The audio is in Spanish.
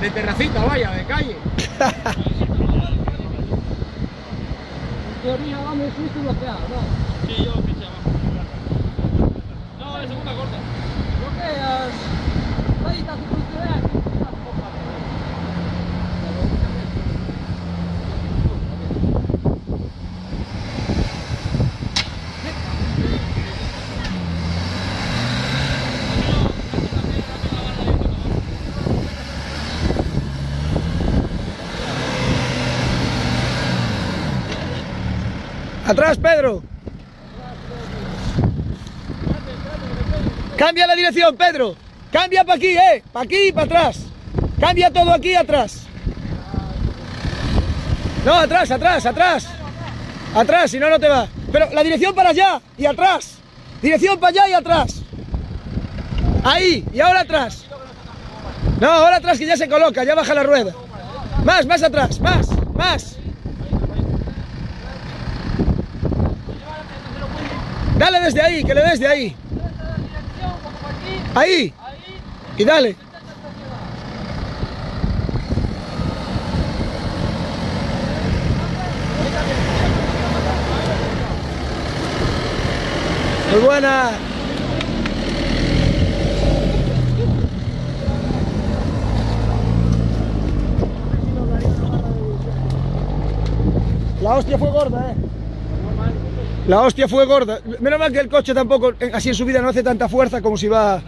de terracita, vaya, de calle. teoría vamos justo bloqueado, ¿no? Sí, yo pinche Atrás, Pedro. Cambia la dirección, Pedro. Cambia para aquí, eh. Para aquí y para atrás. Cambia todo aquí atrás. No, atrás, atrás, atrás. Atrás, si no, no te va. Pero la dirección para allá y atrás. Dirección para allá y atrás. Ahí, y ahora atrás. No, ahora atrás que ya se coloca, ya baja la rueda. Más, más atrás, más, más. Dale desde ahí, que le des de ahí. Ahí. Y dale. Muy buena. La hostia fue gorda, eh. La hostia fue gorda. Menos mal que el coche tampoco, así en subida, no hace tanta fuerza como si va...